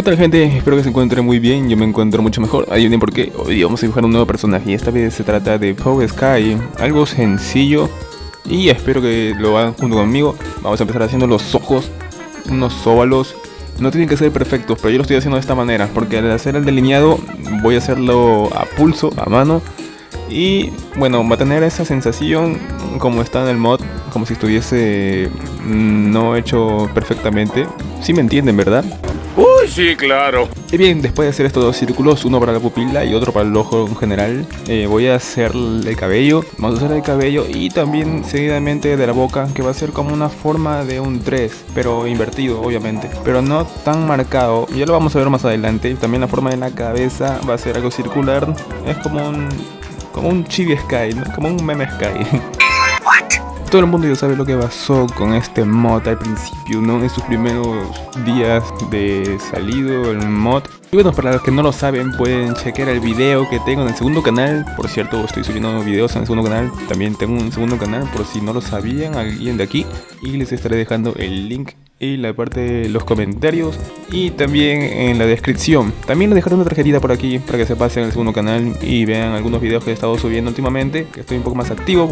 ¿Qué tal gente? Espero que se encuentren muy bien, yo me encuentro mucho mejor. Adivinen por qué, hoy vamos a dibujar un nuevo personaje y esta vez se trata de Power Sky, algo sencillo y espero que lo hagan junto conmigo. Vamos a empezar haciendo los ojos, unos óvalos. No tienen que ser perfectos, pero yo lo estoy haciendo de esta manera, porque al hacer el delineado voy a hacerlo a pulso, a mano. Y bueno, va a tener esa sensación como está en el mod, como si estuviese mm, no hecho perfectamente. Si me entienden, ¿verdad? Sí, claro. Y bien, después de hacer estos dos círculos, uno para la pupila y otro para el ojo en general, eh, voy a hacer el cabello. Vamos a hacer el cabello y también seguidamente de la boca, que va a ser como una forma de un 3, pero invertido, obviamente. Pero no tan marcado. Ya lo vamos a ver más adelante. También la forma de la cabeza va a ser algo circular. Es como un, como un chibi sky, como un meme sky. Todo el mundo ya sabe lo que pasó con este mod al principio, ¿no? En sus primeros días de salido el mod. Y bueno, para los que no lo saben, pueden chequear el video que tengo en el segundo canal. Por cierto, estoy subiendo videos en el segundo canal. También tengo un segundo canal, por si no lo sabían, alguien de aquí. Y les estaré dejando el link en la parte de los comentarios y también en la descripción. También les dejaré una tarjetita por aquí para que se pasen al segundo canal y vean algunos videos que he estado subiendo últimamente, que estoy un poco más activo.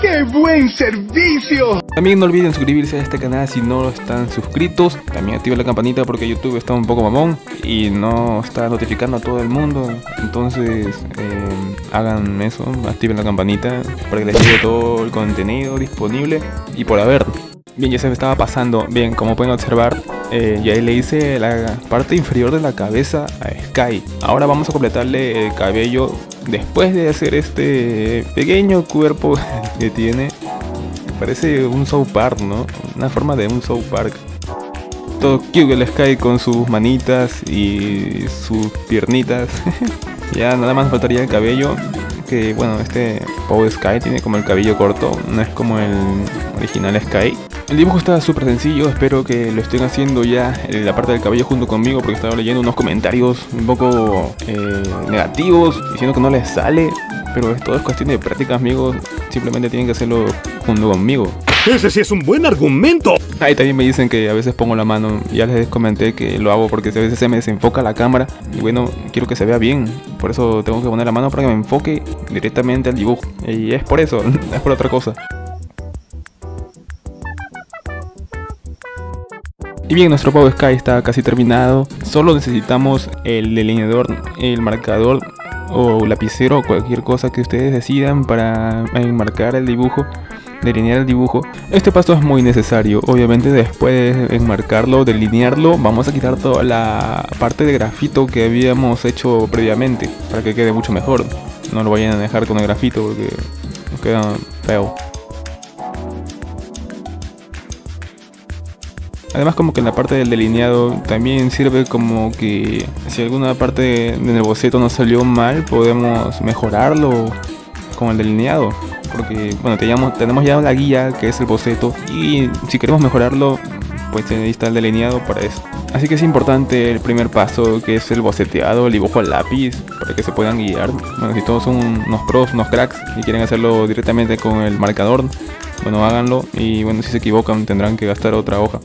¡Qué buen servicio! También no olviden suscribirse a este canal si no están suscritos. También activen la campanita porque YouTube está un poco mamón y no está notificando a todo el mundo. Entonces eh, hagan eso, activen la campanita para que les llegue todo el contenido disponible y por haber. Bien, ya se me estaba pasando. Bien, como pueden observar, eh, ya le hice la parte inferior de la cabeza a Sky. Ahora vamos a completarle el cabello después de hacer este pequeño cuerpo que tiene. Parece un South Park, ¿no? Una forma de un South Park. Todo cute el Sky con sus manitas y sus piernitas. ya nada más faltaría el cabello que bueno, este Power Sky tiene como el cabello corto, no es como el original Sky. El dibujo está súper sencillo, espero que lo estén haciendo ya en la parte del cabello junto conmigo porque estaba leyendo unos comentarios un poco eh, negativos diciendo que no les sale, pero esto es cuestión de práctica amigos, simplemente tienen que hacerlo junto conmigo. Ese sí es un buen argumento. Ahí también me dicen que a veces pongo la mano, ya les comenté que lo hago porque a veces se me desenfoca la cámara y bueno, quiero que se vea bien, por eso tengo que poner la mano para que me enfoque directamente al dibujo y es por eso, es por otra cosa. Bien, nuestro Power Sky está casi terminado. Solo necesitamos el delineador, el marcador o lapicero, cualquier cosa que ustedes decidan para enmarcar el dibujo, delinear el dibujo. Este paso es muy necesario. Obviamente después de enmarcarlo, delinearlo, vamos a quitar toda la parte de grafito que habíamos hecho previamente para que quede mucho mejor. No lo vayan a dejar con el grafito porque queda feo. Además como que en la parte del delineado también sirve como que si alguna parte del boceto nos salió mal podemos mejorarlo con el delineado. Porque bueno, tenemos, tenemos ya la guía que es el boceto y si queremos mejorarlo pues ahí está el delineado para eso. Así que es importante el primer paso que es el boceteado, el dibujo al lápiz para que se puedan guiar. Bueno, si todos son unos pros, unos cracks y quieren hacerlo directamente con el marcador, bueno háganlo y bueno si se equivocan tendrán que gastar otra hoja.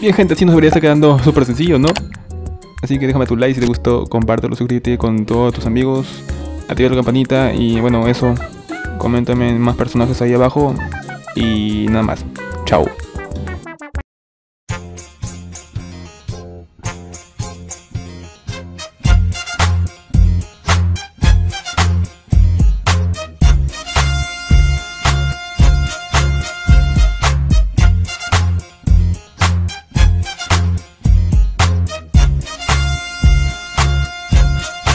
Bien gente, así nos debería estar quedando súper sencillo, ¿no? Así que déjame tu like si te gustó, compártelo, suscríbete con todos tus amigos, activa la campanita y bueno, eso, coméntame más personajes ahí abajo y nada más. Chao.